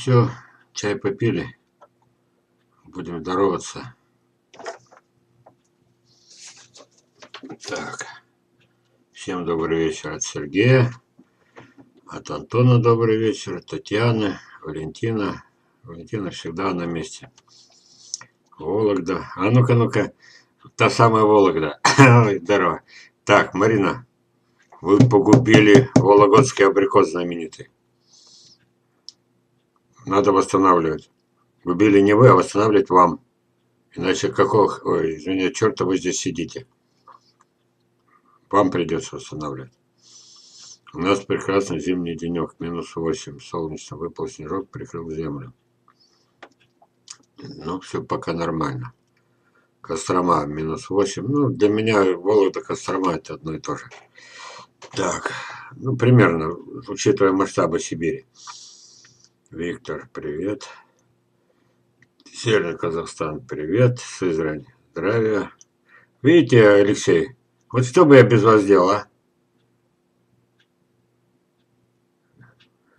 все, чай попили. Будем здороваться. Так. Всем добрый вечер от Сергея. От Антона добрый вечер. От Татьяны, Валентина. Валентина всегда на месте. Вологда. А ну-ка, ну-ка. Та самая Вологда. Здорово. Так, Марина. Вы погубили Вологодский абрикос знаменитый. Надо восстанавливать. Губили не вы, а восстанавливать вам. Иначе какого... Ой, извините, черта вы здесь сидите. Вам придется восстанавливать. У нас прекрасный зимний денек, минус 8, солнечно, выпал снежок, прикрыл землю. Ну, все пока нормально. Кострома минус 8. Ну, для меня Вологда, Кострома это одно и то же. Так, ну, примерно, учитывая масштабы Сибири. Виктор, привет. Северный Казахстан, привет. Сызрань, здравия. Видите, Алексей, вот что бы я без вас делал, а?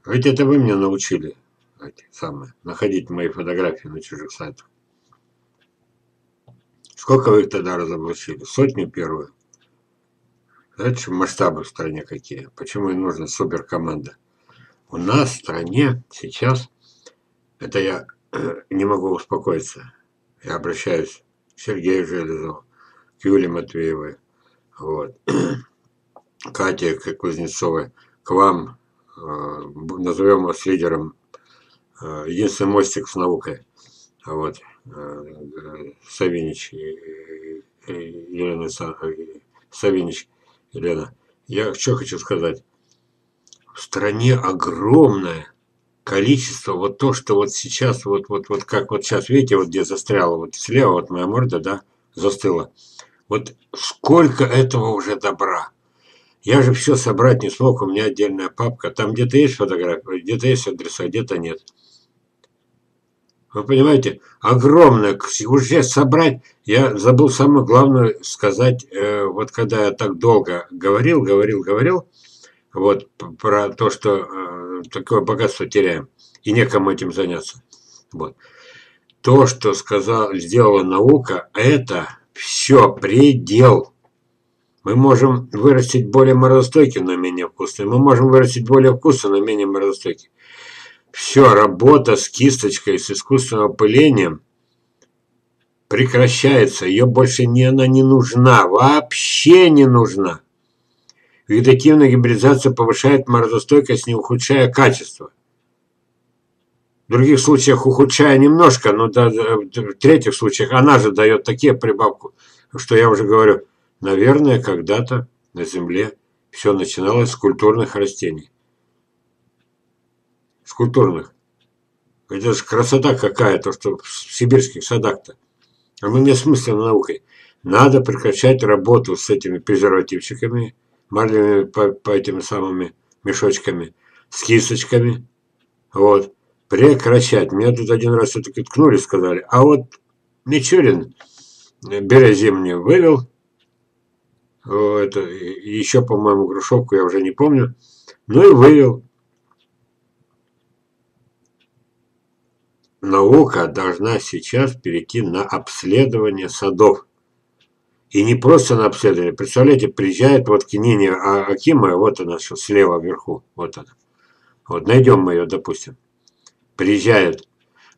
Ведь это вы меня научили эти самые, находить мои фотографии на чужих сайтах. Сколько вы их тогда разоблачили? Сотню первую? Знаете, масштабы в стране какие? Почему им нужна суперкоманда? У нас в стране сейчас, это я э, не могу успокоиться, я обращаюсь к Сергею Железову, к Юлии Матвеевой, вот, Кате Кузнецовой, к вам, э, назовем вас лидером, э, единственный мостик с наукой, вот, Савинич, Елена Савинич, Елена. Я что хочу сказать. В стране огромное количество, вот то, что вот сейчас, вот, вот, вот как вот сейчас, видите, вот где застряла, вот слева вот моя морда, да, застыла. Вот сколько этого уже добра. Я же все собрать не смог, у меня отдельная папка. Там где-то есть фотографии, где-то есть адреса, где-то нет. Вы понимаете, огромное, уже собрать, я забыл самое главное сказать, э, вот когда я так долго говорил, говорил, говорил, вот про то, что э, такое богатство теряем, и некому этим заняться. Вот. То, что сказал, сделала наука, это все предел. Мы можем вырастить более морозостойкий, но менее вкусный. Мы можем вырастить более вкусный, но менее морозостойкий. Все, работа с кисточкой, с искусственным опылением прекращается. Ее больше не, она не нужна, вообще не нужна. Вегетативная гибридизация повышает морозостойкость, не ухудшая качество. В других случаях ухудшая немножко, но в третьих случаях она же дает такие прибавку, что я уже говорю, наверное, когда-то на Земле все начиналось с культурных растений скульптурных. Это же красота какая, то, что в сибирских садах-то. А мы не смыслом наукой. Надо прекращать работу с этими презервативчиками, марлевыми по, по этими самыми мешочками, с кисточками. Вот. Прекращать. Меня тут один раз все-таки ткнули, сказали. А вот Мичурин беря зимнюю вывел. Это, еще, по-моему, грушевку я уже не помню. Ну и вывел. наука должна сейчас перейти на обследование садов. И не просто на обследование. Представляете, приезжает вот к Нине а, Акима, вот она что, слева вверху, вот она. Вот найдем мы ее, допустим. Приезжает,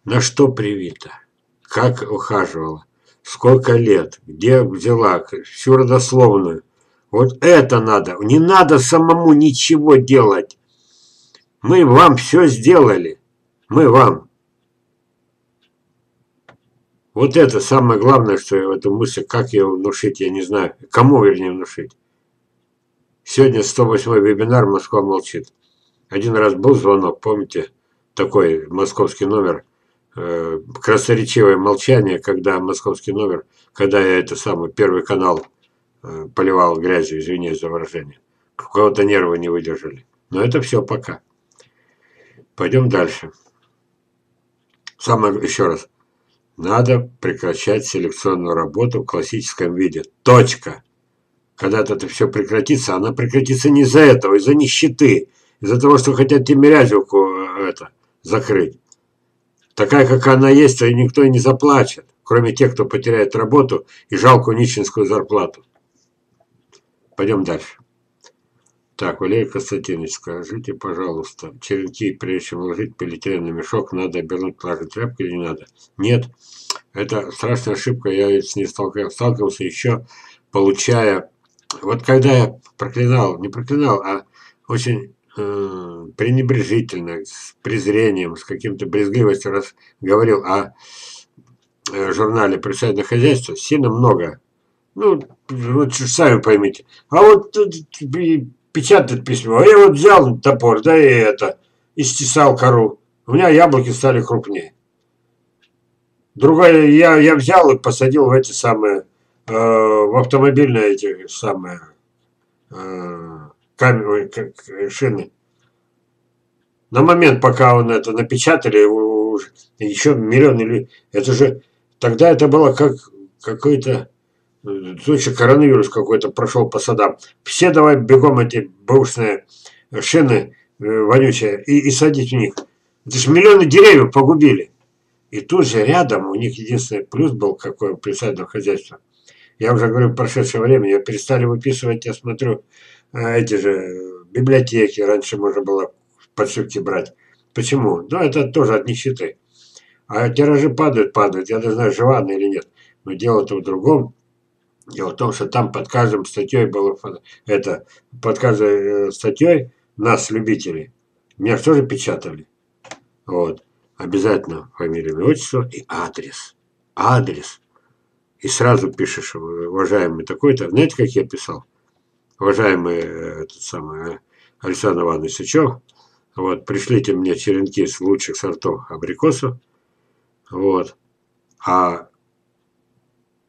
на что привита, как ухаживала, сколько лет, где взяла, всю родословную. Вот это надо. Не надо самому ничего делать. Мы вам все сделали. Мы вам. Вот это самое главное, что в этом мысли, как ее внушить, я не знаю. Кому, вернее, внушить. Сегодня 108 вебинар «Москва молчит». Один раз был звонок, помните, такой московский номер, э, красноречивое молчание, когда московский номер, когда я это самый первый канал э, поливал грязью, извиняюсь за выражение. У кого-то нервы не выдержали. Но это все пока. Пойдем дальше. Самое, еще раз, надо прекращать селекционную работу в классическом виде. Точка. Когда-то это все прекратится, она прекратится не из-за этого, из-за нищеты, из-за того, что хотят Тимирязевку э, это, закрыть. Такая, как она есть, и никто и не заплачет, кроме тех, кто потеряет работу и жалкую нищенскую зарплату. Пойдем дальше. Так, Валерий Константинович, скажите, пожалуйста, черенки, прежде чем вложить полиэтиленовый мешок, надо обернуть влажной тряпкой или не надо? Нет, это страшная ошибка, я с ней сталкивался, сталкивался еще, получая... Вот когда я проклинал, не проклинал, а очень э, пренебрежительно, с презрением, с каким-то брезгливостью раз говорил о э, журнале «Присадное хозяйство», сильно много. Ну, вот сами поймите. А вот печатает письмо. А я вот взял топор, да и это, и стесал кору. У меня яблоки стали крупнее. Другое, я, я взял и посадил в эти самые, э, в автомобильные эти самые э, камеры, шины. На момент, пока он это напечатали, еще миллионы это же, тогда это было как какой-то случай коронавирус какой-то прошел по садам. Все давай бегом эти бэушные шины э, вонючие и, и садить в них. Это же миллионы деревьев погубили. И тут же рядом у них единственный плюс был какой при садном хозяйстве. Я уже говорю в прошедшее время, я перестали выписывать, я смотрю, э, эти же библиотеки, раньше можно было подшивки брать. Почему? Ну, это тоже от нищеты. А тиражи падают, падают. Я даже знаю, жива она или нет. Но дело-то в другом. Дело в том, что там под каждым статьей было, это, под каждой э, статьей нас, любителей, меня же печатали. Вот. Обязательно фамилия, отчество и адрес. Адрес. И сразу пишешь, уважаемый такой-то. Знаете, как я писал? Уважаемый э, этот самый э, Александр Иванович Сычев, вот, пришлите мне черенки с лучших сортов абрикосов. Вот. А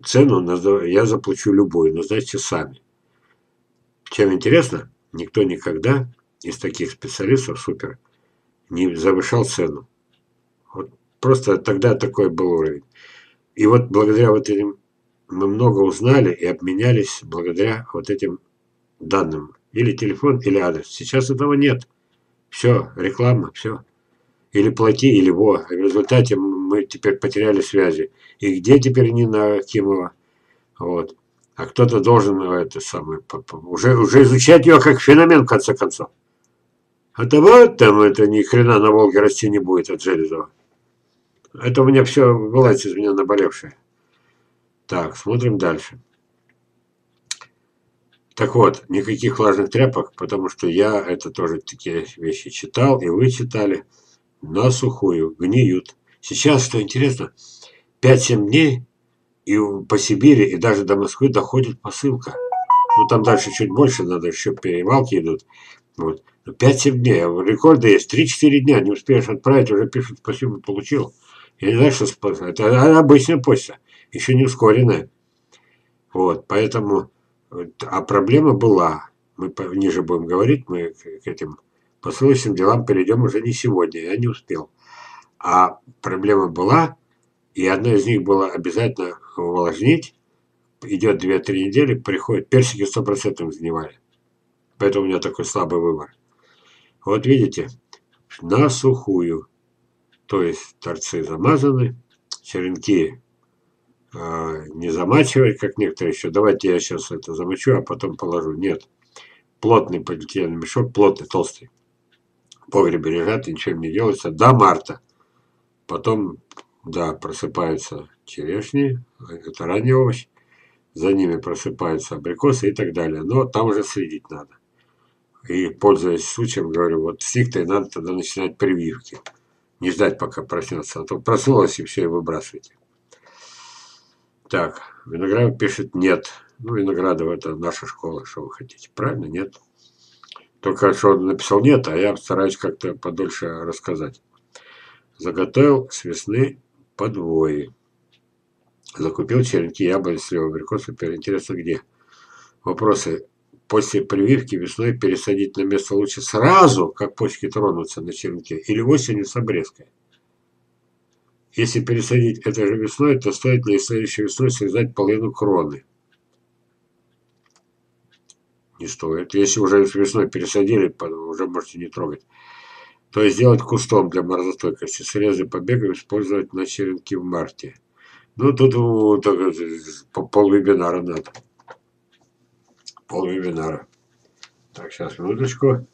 цену я заплачу любую, назначьте сами. Чем интересно, никто никогда из таких специалистов супер не завышал цену. Вот просто тогда такой был уровень. И вот благодаря вот этим мы много узнали и обменялись благодаря вот этим данным. Или телефон, или адрес. Сейчас этого нет. Все, реклама, все. Или плати, или во. В результате мы теперь потеряли связи. И где теперь Нина Акимова? Вот. А кто-то должен это самое, уже, уже изучать ее как феномен, в конце концов. А то вот там это ни хрена на Волге расти не будет от Железова. Это у меня все вылазит из меня наболевшее. Так, смотрим дальше. Так вот, никаких влажных тряпок, потому что я это тоже такие вещи читал, и вы читали на сухую, гниют. Сейчас, что интересно, 5-7 дней и по Сибири, и даже до Москвы доходит посылка. Ну, там дальше чуть больше, надо еще перевалки идут. Вот. 5-7 дней, а рекорды есть. 3-4 дня не успеешь отправить, уже пишут, спасибо, получил. Я не знаю, что это обычная почта, еще не ускоренная. Вот, поэтому, а проблема была, мы ниже будем говорить, мы к этим посылочным делам перейдем уже не сегодня, я не успел. А проблема была, и одна из них была обязательно увлажнить. Идет 2-3 недели, приходит, персики 100% сгнивали. Поэтому у меня такой слабый выбор. Вот видите, на сухую. То есть торцы замазаны, черенки э, не замачивать, как некоторые еще. Давайте я сейчас это замочу, а потом положу. Нет. Плотный полиэтиленовый мешок, плотный, толстый погребе лежат, и ничего не делается до марта. Потом, да, просыпаются черешни, это ранний овощ, за ними просыпаются абрикосы и так далее. Но там уже следить надо. И, пользуясь случаем, говорю, вот с них-то и надо тогда начинать прививки. Не ждать, пока проснется. А то проснулась и все, и выбрасывайте. Так, Виноградов пишет нет. Ну, Виноградов это наша школа, что вы хотите. Правильно? Нет. Только что он написал нет, а я стараюсь как-то подольше рассказать. Заготовил с весны подвои. Закупил черенки яблони, сливы, абрикосы. Интересно где. Вопросы. После прививки весной пересадить на место лучше сразу, как почки тронутся на черенке, или осенью с обрезкой? Если пересадить это же весной, то стоит ли следующей весной срезать половину кроны? не стоит. Если уже весной пересадили, уже можете не трогать. То есть сделать кустом для морозостойкости. Срезы побегов использовать на черенки в марте. Ну, тут вот, пол вебинара надо. Пол вебинара. Так, сейчас, минуточку.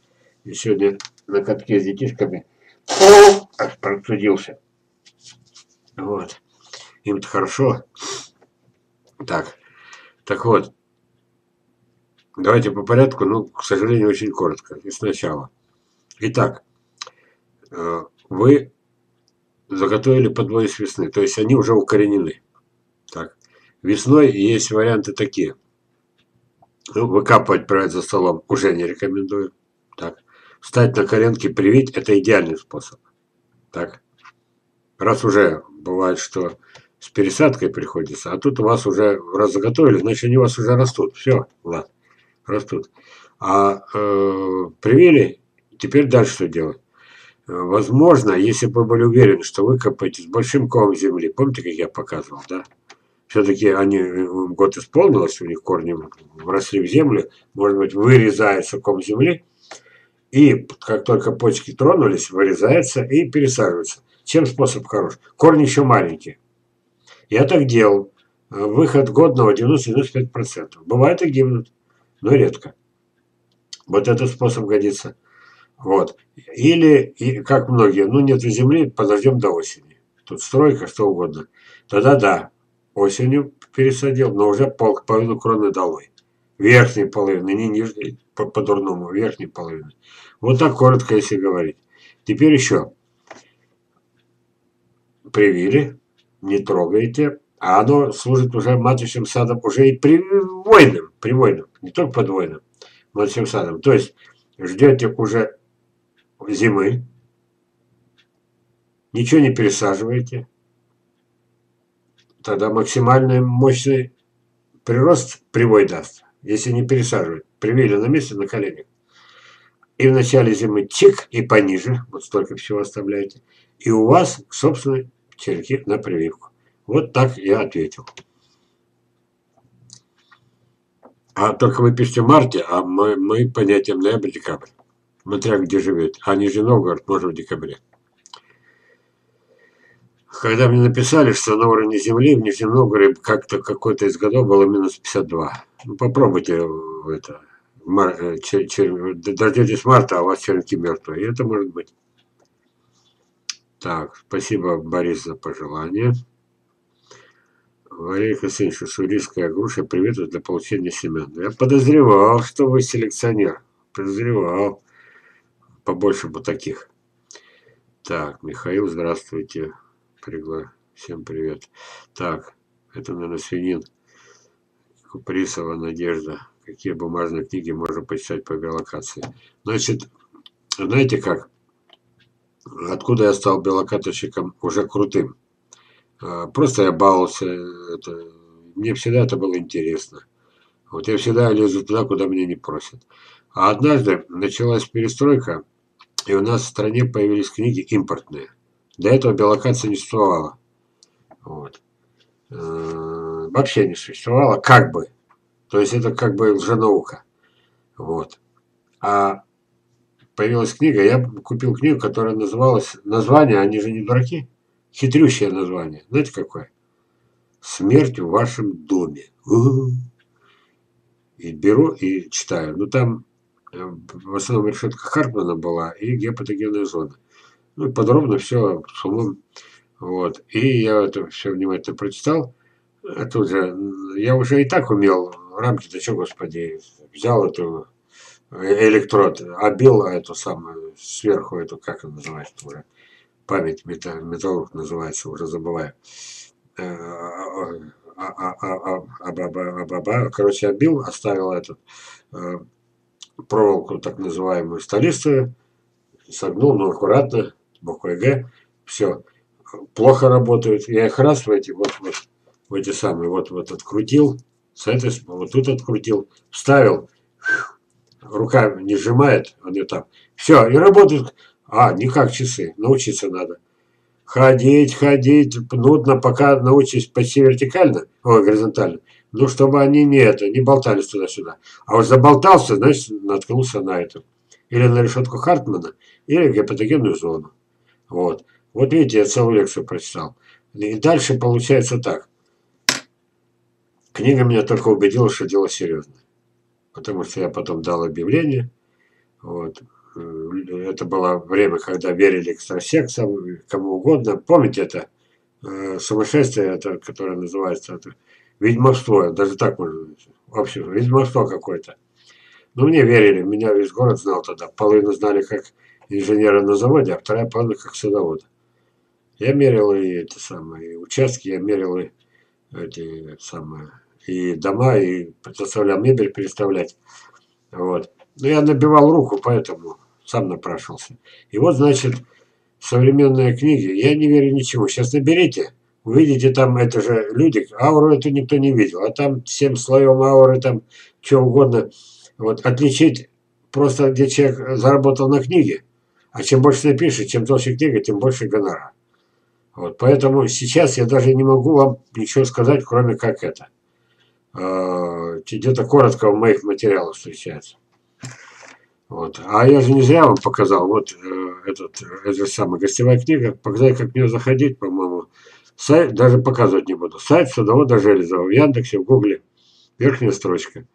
И сегодня на катке с детишками аж процедился. Вот. Им-то хорошо. Так. Так вот. Давайте по порядку, ну, к сожалению, очень коротко. И сначала. Итак, вы заготовили подвой с весны, то есть они уже укоренены. Так. Весной есть варианты такие. Ну, выкапывать, брать за столом уже не рекомендую. Так. Встать на коленки, привить – это идеальный способ. Так. Раз уже бывает, что с пересадкой приходится, а тут у вас уже раз заготовили, значит они у вас уже растут. Все, ладно, растут. А э, привили, теперь дальше что делать? Возможно, если бы вы были уверены, что вы копаете с большим комом земли, помните, как я показывал, да? Все-таки они год исполнилось, у них корни вросли в землю, может быть, вырезается ком земли, и как только почки тронулись, вырезается и пересаживается. Чем способ хорош? Корни еще маленькие. Я так делал. Выход годного 90-95%. Бывает и гибнут, но редко. Вот этот способ годится. Вот. Или, и, как многие, ну нет земли, подождем до осени. Тут стройка, что угодно. Тогда да, осенью пересадил, но уже пол, половину кроны долой. Верхней половины, не нижней, по-дурному, по верхней половины. Вот так коротко, если говорить. Теперь еще. Привили, не трогаете, а оно служит уже маточным садом, уже и привойным, привойным, не только подвойным, маточным садом. То есть ждете уже зимы, ничего не пересаживаете, тогда максимальный мощный прирост привой даст, если не пересаживать. Привили на месте на коленях. И в начале зимы чик и пониже, вот столько всего оставляете. И у вас, собственно, черенки на прививку. Вот так я ответил. А только вы пишете марте, а мы, мы понятием ноябрь-декабрь смотря где живет. А Нижний Новгород может в декабре. Когда мне написали, что на уровне Земли в Нижнем Новгороде как-то какой-то из годов было минус 52. Ну, попробуйте это. Мар, э, чер, чер, дождетесь марта, а у вас черенки мертвые. И это может быть. Так, спасибо, Борис, за пожелание. Валерий Хасанович, уссурийская груша привет для получения семян. Я подозревал, что вы селекционер. Подозревал побольше бы таких. Так, Михаил, здравствуйте. Пригла... Всем привет. Так, это, наверное, свинин. Куприсова Надежда. Какие бумажные книги можно почитать по биолокации? Значит, знаете как? Откуда я стал биолокаторщиком уже крутым? А, просто я баловался. Это... Мне всегда это было интересно. Вот я всегда лезу туда, куда меня не просят. А однажды началась перестройка, и у нас в стране появились книги импортные. До этого биолокация не существовала. Вот. Э, вообще не существовало, как бы. То есть это как бы лженаука. Вот. А появилась книга, я купил книгу, которая называлась, название, они же не дураки, хитрющее название. Знаете какое? «Смерть в вашем доме». И беру и читаю. Ну там в основном решетка Харпмана была и гепатогенная зона. Ну, подробно все с умом. Вот. И я это все внимательно прочитал. А тут же, я уже и так умел рамки, да что, господи, взял эту э, электрод, обил эту самую, сверху эту, как она называется уже, память металлург называется, уже забываю. Короче, обил, оставил этот э, проволоку так называемую столистую, согнул, но аккуратно, буквой Г, все, плохо работают. Я их раз в эти, вот, вот, в эти самые, вот, вот открутил, с этой, вот тут открутил, вставил, рука не сжимает, они там, все, и работают, а, не как часы, научиться надо. Ходить, ходить, нудно, пока научись почти вертикально, о, горизонтально, ну, чтобы они не это, не болтались туда-сюда. А вот заболтался, значит, наткнулся на это. или на решетку Хартмана, или в гипотогенную зону. Вот. Вот видите, я целую лекцию прочитал. И дальше получается так. Книга меня только убедила, что дело серьезное. Потому что я потом дал объявление. Вот. Это было время, когда верили экстрасексам, кому угодно. Помните это? Э, сумасшествие, это, которое называется это, ведьмовство, даже так можно сказать. В общем, ведьмовство какое-то. Но мне верили, меня весь город знал тогда. Половину знали как инженера на заводе, а вторая половина как садовода. Я мерил и эти самые участки, я мерил и эти самые и дома, и заставлял мебель переставлять. Вот. Но я набивал руку, поэтому сам напрашивался. И вот, значит, современные книги, я не верю ничему. Сейчас наберите, увидите там, это же люди, ауру это никто не видел, а там всем слоем ауры, там что угодно. Вот отличить просто, где человек заработал на книге, а чем больше напишет, чем толще книга, тем больше гонорар. Вот, поэтому сейчас я даже не могу вам ничего сказать, кроме как это. Где-то коротко в моих материалах встречается. Вот. А я же не зря вам показал, вот э, этот, эта самая гостевая книга, показать, как мне заходить, по-моему. Сайт, даже показывать не буду. Сайт садовода Железова в Яндексе, в Гугле. Верхняя строчка.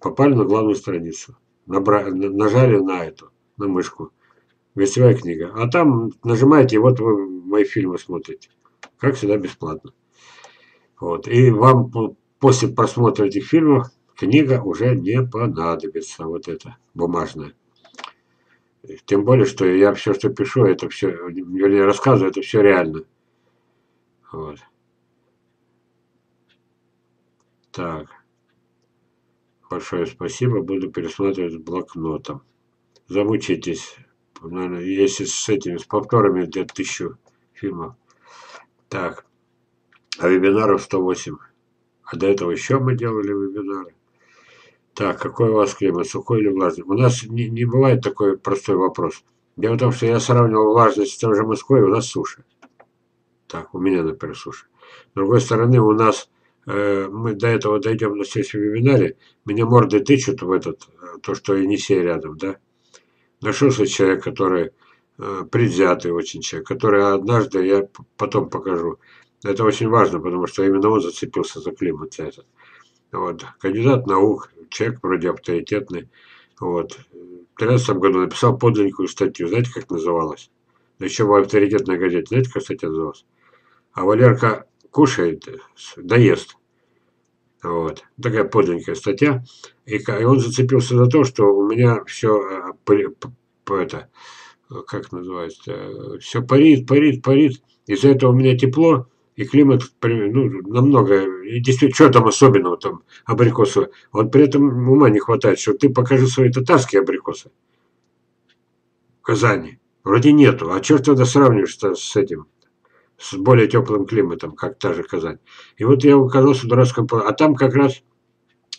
Попали на главную страницу. Набра... Нажали на эту, на мышку. Гостевая книга. А там нажимаете, и вот вы мои фильмы смотрите. Как всегда, бесплатно. Вот. И вам после просмотра этих фильмов книга уже не понадобится, вот это, бумажная. Тем более, что я все, что пишу, это все, вернее, рассказываю, это все реально. Вот. Так. Большое спасибо. Буду пересматривать блокнотом. Замучитесь. Наверное, если с этими, с повторами где-то тысячу фильмов. Так. А вебинаров 108. А до этого еще мы делали вебинары. Так, какой у вас климат, сухой или влажный? У нас не, не бывает такой простой вопрос. Дело в том, что я сравнивал влажность с тем же Москвой, у нас суша. Так, у меня, например, суша. С другой стороны, у нас, э, мы до этого дойдем на следующем вебинаре, меня морды тычут в этот, э, то, что Енисей рядом, да. Нашелся человек, который э, предвзятый очень человек, который однажды, я потом покажу, это очень важно, потому что именно он зацепился за климат. Этот. Вот. Кандидат наук, человек вроде авторитетный. Вот. В 2013 году написал подлинную статью. Знаете, как называлась? Еще в авторитетной газете. Знаете, как статья называлась? А Валерка кушает, доест. Вот. Такая подлинная статья. И, он зацепился за то, что у меня все э, это, как называется, все парит, парит, парит. Из-за этого у меня тепло, и климат ну, намного, и действительно, что там особенного там абрикосового, вот при этом ума не хватает, что ты покажи свои татарские абрикосы в Казани. Вроде нету, а что тогда сравниваешь с этим, с более теплым климатом, как та же Казань. И вот я оказался в дурацком, а там как раз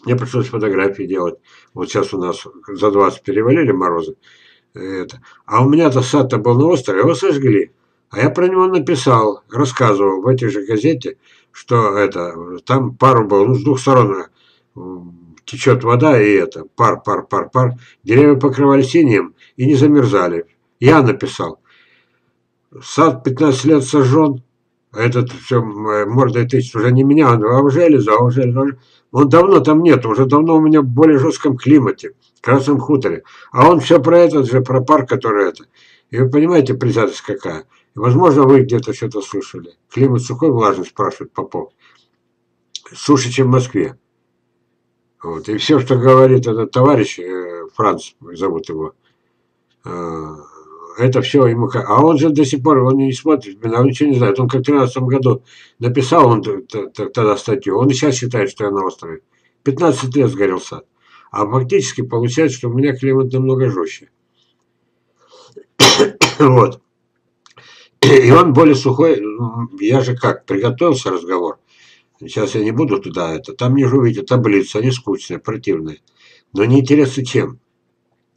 мне пришлось фотографии делать. Вот сейчас у нас за 20 перевалили морозы. Это. А у меня-то сад-то был на острове, его сожгли. А я про него написал, рассказывал в этой же газете, что это, там пару было, ну, с двух сторон э, течет вода, и это, пар, пар, пар, пар. Деревья покрывали синим и не замерзали. Я написал. Сад 15 лет сожжен, а этот все э, мордой тычет уже не меня, а в железо, а в железо. Он давно там нет, уже давно у меня в более жестком климате, в Красном хуторе. А он все про этот же, про пар, который это. И вы понимаете, предвзятость какая? И, возможно, вы где-то что-то слышали. Климат сухой, влажный, спрашивает Попов. Суше, чем в Москве. Вот. И все, что говорит этот товарищ, э, Франц, зовут его, э, это все ему... А он же до сих пор, он не смотрит меня, он ничего не знает. Он как в 2013 году написал он тогда статью, он и сейчас считает, что я на острове. 15 лет сгорел сад. А фактически получается, что у меня климат намного жестче. вот. И он более сухой. Я же как, приготовился разговор. Сейчас я не буду туда это. Там не увидите таблицы, они скучные, противные. Но не интересно чем.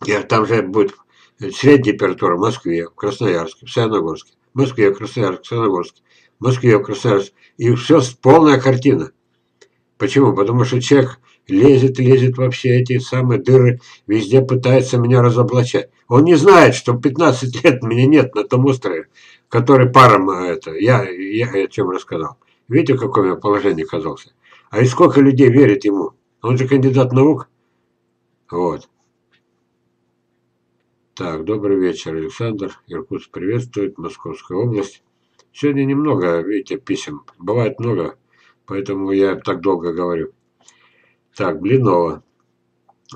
Я, там же будет средняя температура в Москве, в Красноярске, в Саяногорске. В Москве, в Красноярске, в Саяногорске. В Москве, в Красноярске. И все полная картина. Почему? Потому что человек лезет, лезет во все эти самые дыры, везде пытается меня разоблачать. Он не знает, что 15 лет меня нет на том острове, который паром это, я, я о чем рассказал. Видите, в каком я положении оказался? А и сколько людей верит ему? Он же кандидат наук. Вот. Так, добрый вечер, Александр. Иркутск приветствует, Московская область. Сегодня немного, видите, писем. Бывает много, поэтому я так долго говорю. Так, Блинова.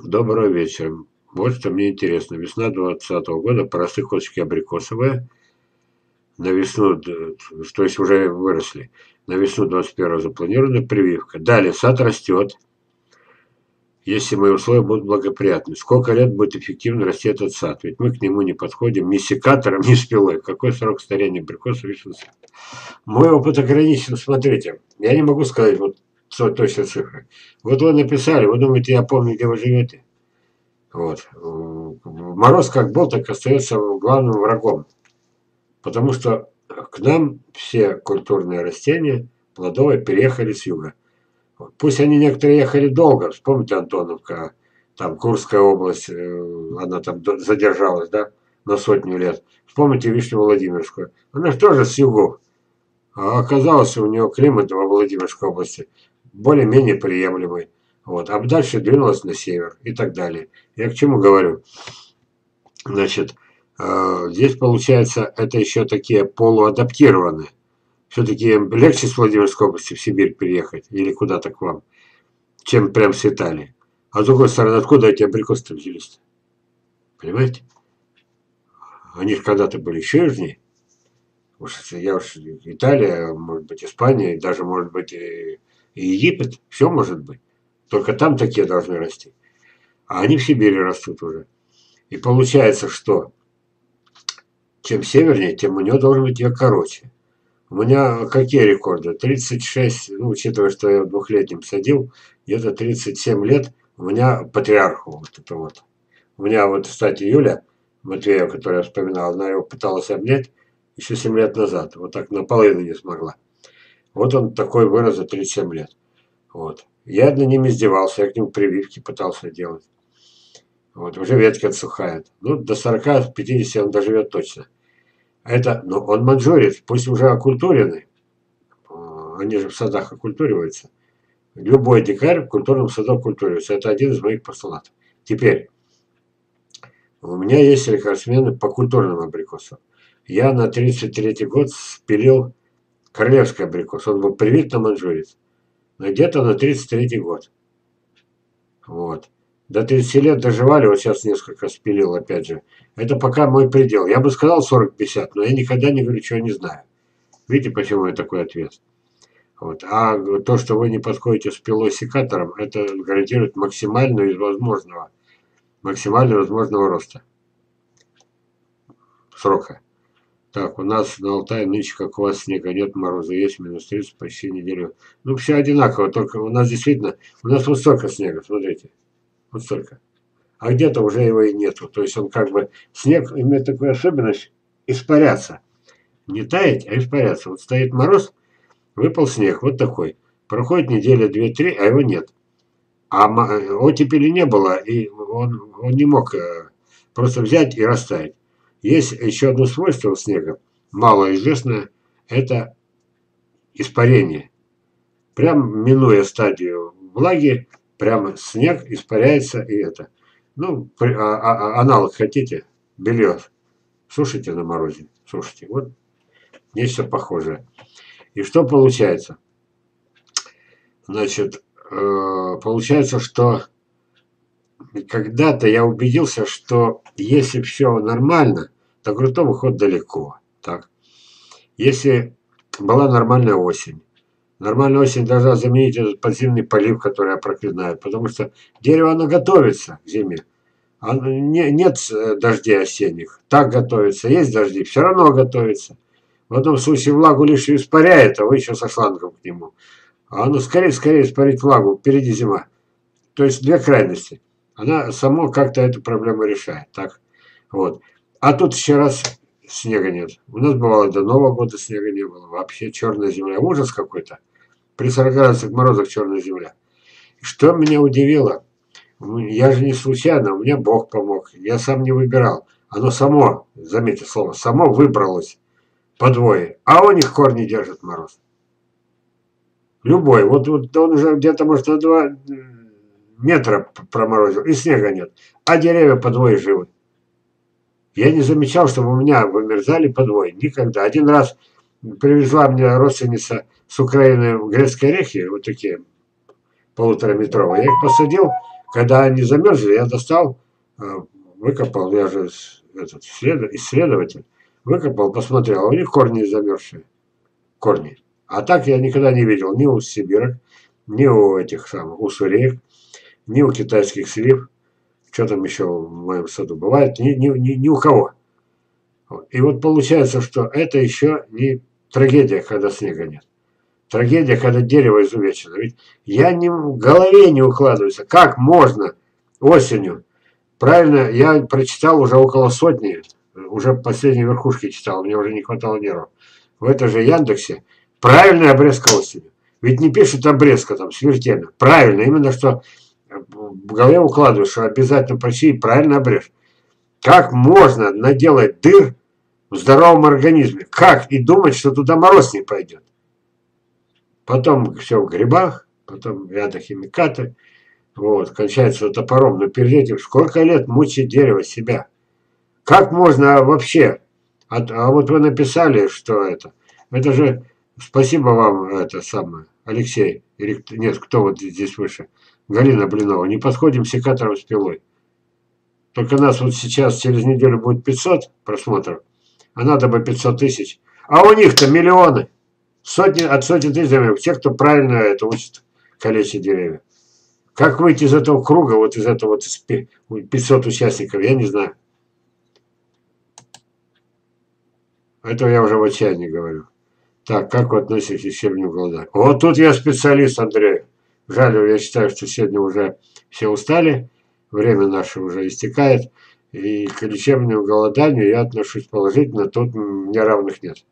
Доброго вечера. Вот что мне интересно. Весна 2020 года, поросты косточки абрикосовые. На весну, то есть уже выросли. На весну 21 запланирована прививка. Далее, сад растет. Если мои условия будут благоприятны. Сколько лет будет эффективно расти этот сад? Ведь мы к нему не подходим ни секатором, ни спилой. Какой срок старения абрикоса вишен Мой опыт ограничен. Смотрите, я не могу сказать, вот точно цифры. Вот вы написали, вы думаете, я помню, где вы живете. Вот. Мороз как был, так остается главным врагом. Потому что к нам все культурные растения плодовые переехали с юга. Пусть они некоторые ехали долго, вспомните Антоновка, там Курская область, э, она там задержалась, да, на сотню лет. Вспомните Вишню Владимирскую, она же тоже с югов. А оказалось, у нее климат во Владимирской области более-менее приемлемый. Вот. А дальше двинулась на север и так далее. Я к чему говорю? Значит, э, здесь получается, это еще такие полуадаптированные. Все-таки легче с Владимирской области в Сибирь переехать или куда-то к вам, чем прям с Италии. А с другой стороны, откуда эти абрикосы взялись-то? Понимаете? Они же когда-то были еще южнее. Уж, я уж Италия, может быть, Испания, даже, может быть, и Египет, все может быть. Только там такие должны расти. А они в Сибири растут уже. И получается, что чем севернее, тем у него должен быть век короче. У меня какие рекорды? 36, ну, учитывая, что я в двухлетнем садил, где-то 37 лет у меня патриарху вот это вот. У меня вот, кстати, Юля Матвеева, которую я вспоминал, она его пыталась обнять еще 7 лет назад. Вот так наполовину не смогла. Вот он такой вырос за 37 лет. Вот. Я над ним издевался, я к нему прививки пытался делать. Вот, уже ветка отсухает. Ну, до 40-50 он доживет точно. Это, ну, он манжурец, пусть уже окультуренный. А, они же в садах окультуриваются. Любой дикарь в культурном саду окультуривается. Это один из моих постулатов. Теперь, у меня есть рекордсмены по культурным абрикосам. Я на 33 год спилил королевский абрикос. Он был привит на манжурец. Но где-то на 33 год. Вот. До 30 лет доживали, вот сейчас несколько спилил, опять же. Это пока мой предел. Я бы сказал 40-50, но я никогда не говорю, чего не знаю. Видите, почему я такой ответ? Вот. А то, что вы не подходите с пилой секатором, это гарантирует максимальную из возможного, максимально возможного роста срока. Так, у нас на Алтае нынче, как у вас, снега нет, мороза есть, минус 30 почти неделю. Ну, все одинаково, только у нас действительно, у нас вот столько снега, смотрите, вот столько. А где-то уже его и нету. То есть он как бы, снег имеет такую особенность испаряться. Не таять, а испаряться. Вот стоит мороз, выпал снег, вот такой. Проходит неделя, две-три, а его нет. А оттепели не было, и он, он не мог э, просто взять и растаять. Есть еще одно свойство у снега, малоизвестное, это испарение. Прям минуя стадию влаги, прямо снег испаряется и это. Ну, а, а, а, аналог хотите? Белье. Сушите на морозе. Сушите. Вот нечто похожее. И что получается? Значит, э, получается, что когда-то я убедился, что если все нормально, то крутой выход далеко. Так. Если была нормальная осень, нормальная осень должна заменить этот подземный полив, который проклинает, потому что дерево, оно готовится к зиме. А не, нет э, дождей осенних. Так готовится. Есть дожди, все равно готовится. В одном случае влагу лишь испаряет, а вы еще со шлангом к нему. А оно скорее, скорее испарить влагу, впереди зима. То есть две крайности она само как-то эту проблему решает. Так? Вот. А тут еще раз снега нет. У нас бывало до Нового года снега не было. Вообще черная земля. Ужас какой-то. При 40 градусах морозах черная земля. Что меня удивило, я же не случайно, меня Бог помог, я сам не выбирал. Оно само, заметьте слово, само выбралось по двое, а у них корни держит мороз. Любой, вот, вот он уже где-то, может, на два метра проморозил, и снега нет, а деревья по двое живы. Я не замечал, чтобы у меня вымерзали по двое, никогда. Один раз привезла мне родственница с Украины грецкие орехи, вот такие полутораметровые. Я их посадил, когда они замерзли, я достал, э, выкопал, я же этот, исследователь, выкопал, посмотрел, а у них корни замерзшие, корни. А так я никогда не видел ни у сибирок, ни у этих самых, у суреек, ни у китайских слив, что там еще в моем саду бывает, ни, ни, ни, ни у кого. И вот получается, что это еще не трагедия, когда снега нет. Трагедия, когда дерево изувечено. Ведь я не, в голове не укладывается, как можно осенью. Правильно, я прочитал уже около сотни, уже последние верхушки читал, мне уже не хватало нервов. В это же Яндексе правильная обрезка осенью. Ведь не пишет обрезка там смертельно. Правильно, именно что в голове укладываешь, что обязательно прочти и правильно обрежь. Как можно наделать дыр в здоровом организме? Как? И думать, что туда мороз не пойдет. Потом все в грибах, потом химикаты, Вот, кончается топором. Но перед этим сколько лет мучить дерево себя? Как можно вообще? А, а вот вы написали, что это. Это же спасибо вам, это самое, Алексей. Или нет, кто вот здесь выше? Галина Блинова. Не подходим секатором с пилой. Только нас вот сейчас через неделю будет 500 просмотров, а надо бы 500 тысяч. А у них-то миллионы. Сотни, от сотни тысяч деревьев. Те, кто правильно это учит, калечить деревья. Как выйти из этого круга, вот из этого вот 500 участников, я не знаю. Это я уже в отчаянии говорю. Так, как вы относитесь к щебню голода? Вот тут я специалист, Андрей. Жаль, я считаю, что сегодня уже все устали, время наше уже истекает, и к лечебному голоданию я отношусь положительно, тут мне равных нет.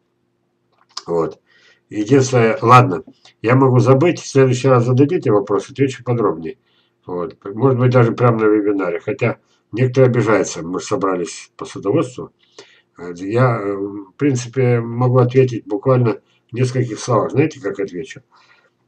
Вот. Единственное, ладно, я могу забыть, в следующий раз зададите вопрос, отвечу подробнее. Вот. Может быть, даже прямо на вебинаре. Хотя некоторые обижаются, мы собрались по садоводству. Я, в принципе, могу ответить буквально в нескольких словах. Знаете, как отвечу?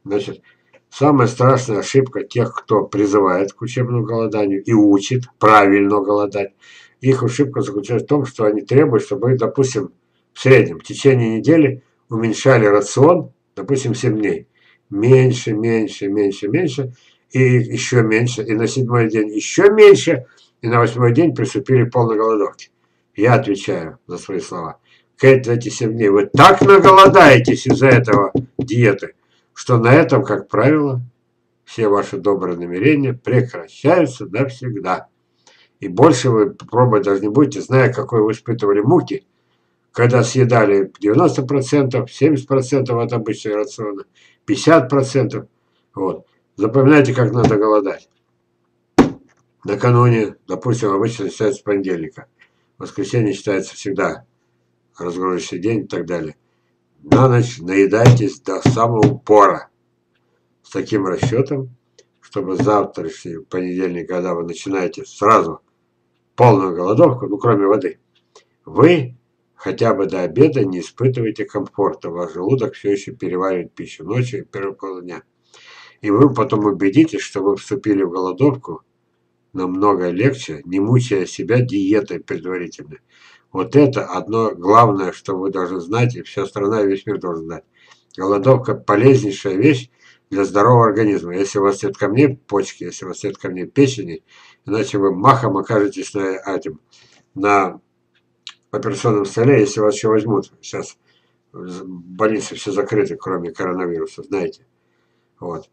Значит, самая страшная ошибка тех, кто призывает к учебному голоданию и учит правильно голодать, их ошибка заключается в том, что они требуют, чтобы, допустим, в среднем в течение недели уменьшали рацион, допустим, 7 дней. Меньше, меньше, меньше, меньше, и еще меньше, и на седьмой день еще меньше, и на восьмой день приступили к полной голодовке. Я отвечаю за свои слова. Кэт, эти 7 дней вы так наголодаетесь из-за этого диеты, что на этом, как правило, все ваши добрые намерения прекращаются навсегда. И больше вы пробовать даже не будете, зная, какой вы испытывали муки – когда съедали 90%, 70% от обычного рациона, 50%. Вот. Запоминайте, как надо голодать. Накануне, допустим, обычно считается понедельника. Воскресенье считается всегда разгрузочный день и так далее. На ночь наедайтесь до самого упора. С таким расчетом, чтобы завтрашний понедельник, когда вы начинаете сразу полную голодовку, ну кроме воды, вы Хотя бы до обеда не испытывайте комфорта, ваш желудок все еще переваривает пищу ночью и первого полдня. И вы потом убедитесь, что вы вступили в голодовку намного легче, не мучая себя диетой предварительной. Вот это одно главное, что вы должны знать, и вся страна и весь мир должен знать. Голодовка – полезнейшая вещь для здорового организма. Если у вас нет камней почки, если у вас нет камней печени, иначе вы махом окажетесь на, этим, на операционном столе, если вас еще возьмут, сейчас больницы все закрыты, кроме коронавируса, знаете. Вот.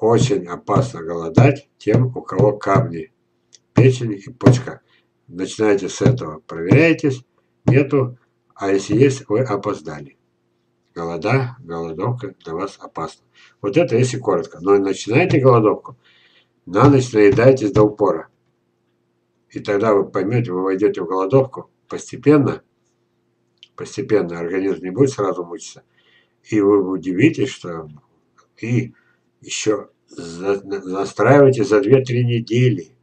Очень опасно голодать тем, у кого камни печени и почка. Начинайте с этого, проверяйтесь, нету, а если есть, вы опоздали. Голода, голодовка для вас опасна. Вот это если коротко. Но начинайте голодовку, на ночь наедайтесь до упора. И тогда вы поймете, вы войдете в голодовку, постепенно, постепенно организм не будет сразу мучиться. И вы удивитесь, что и еще настраивайте за 2-3 недели.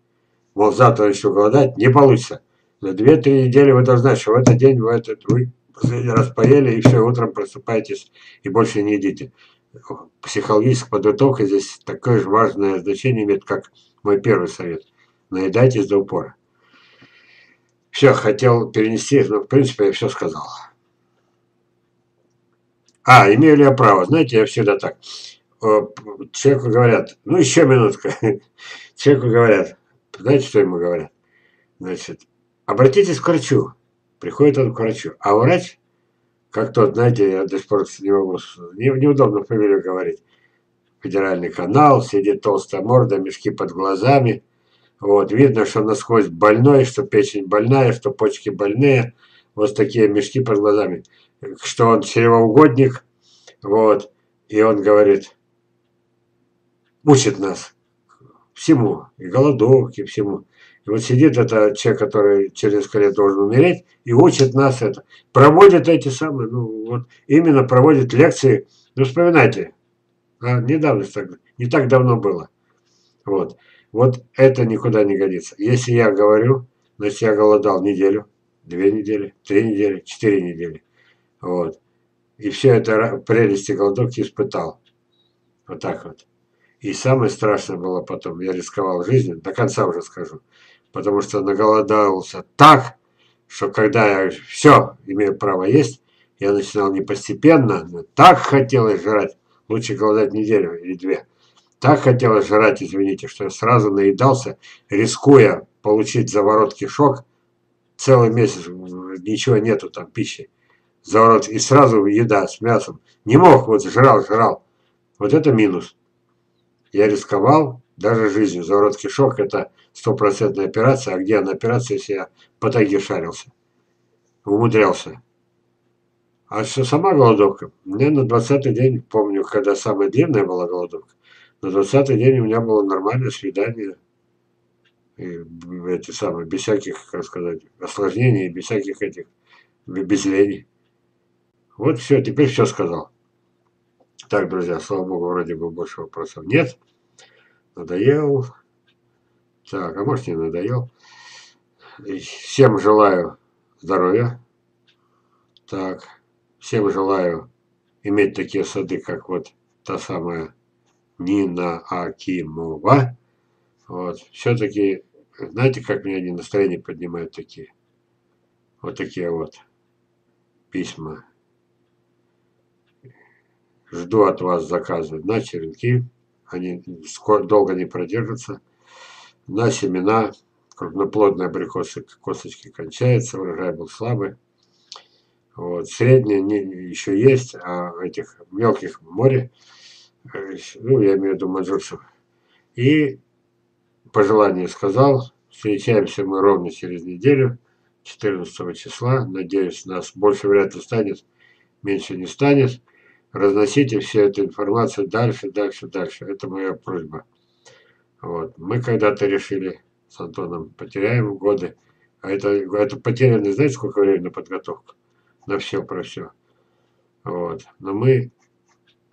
Мол, завтра еще голодать не получится. За 2-3 недели вы должны знать, что в этот день вы, этот, вы последний раз поели, и все, утром просыпаетесь и больше не едите. Психологическая подготовка здесь такое же важное значение имеет, как мой первый совет. Наедайтесь до упора. Все, хотел перенести, но в принципе я все сказал. А, имею ли я право? Знаете, я всегда так. Человеку говорят, ну еще минутка. Человеку говорят, знаете, что ему говорят? Значит, обратитесь к врачу. Приходит он к врачу. А врач, как тот, знаете, я до сих пор не могу, не, неудобно фамилию говорить. Федеральный канал, сидит толстая морда, мешки под глазами. Вот, видно, что насквозь больной, что печень больная, что почки больные. Вот такие мешки под глазами. Что он чревоугодник. Вот. И он говорит, учит нас всему. И голодовке, всему. И вот сидит это человек, который через лет должен умереть, и учит нас это. Проводит эти самые, ну вот именно проводит лекции. Ну вспоминайте, а, недавно, не так давно было. Вот. Вот это никуда не годится. Если я говорю, значит я голодал неделю, две недели, три недели, четыре недели. Вот. И все это прелести голодовки испытал. Вот так вот. И самое страшное было потом, я рисковал жизнью, до конца уже скажу, потому что наголодался так, что когда я все имею право есть, я начинал не постепенно, но так хотелось жрать, лучше голодать неделю или две. Так хотелось жрать, извините, что я сразу наедался, рискуя получить заворот кишок, целый месяц ничего нету там пищи, заворот, и сразу еда с мясом. Не мог, вот жрал, жрал. Вот это минус. Я рисковал даже жизнью. Заворот кишок – это стопроцентная операция. А где она операция, если я по тайге шарился? Умудрялся. А что сама голодовка? Мне на 20-й день, помню, когда самая длинная была голодовка, на 20-й день у меня было нормальное свидание. И эти самые, без всяких, как сказать, осложнений, без всяких этих, без лени. Вот все, теперь все сказал. Так, друзья, слава богу, вроде бы больше вопросов нет. Надоел. Так, а может не надоел. Всем желаю здоровья. Так, всем желаю иметь такие сады, как вот та самая Нина Акимова. Вот, все-таки, знаете, как меня они настроение поднимают такие? Вот такие вот письма. Жду от вас заказы на черенки. Они скоро, долго не продержатся. На семена. Крупноплодные абрикосы косточки кончаются. Урожай был слабый. Вот. Средние еще есть, а этих мелких море. Ну, я имею в виду манжурцев. И пожелание сказал. Встречаемся мы ровно через неделю, 14 числа. Надеюсь, нас больше вряд ли станет, меньше не станет разносите всю эту информацию дальше, дальше, дальше. Это моя просьба. Вот. Мы когда-то решили с Антоном, потеряем годы. А это, это потеряно, знаете, сколько времени на подготовку? На все про все. Вот. Но мы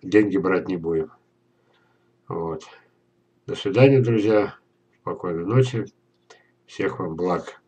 деньги брать не будем. Вот. До свидания, друзья. Спокойной ночи. Всех вам благ.